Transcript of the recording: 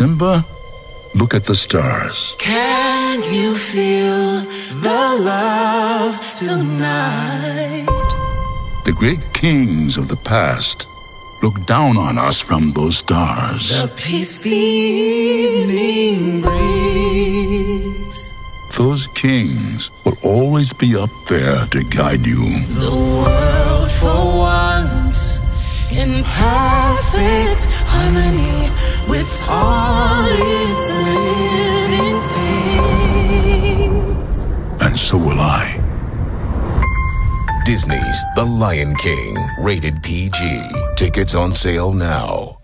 Simba, look at the stars. Can you feel the love tonight? The great kings of the past look down on us from those stars. The peace the evening brings. Those kings will always be up there to guide you. The world for once in perfect so will I. Disney's The Lion King, rated PG. Tickets on sale now.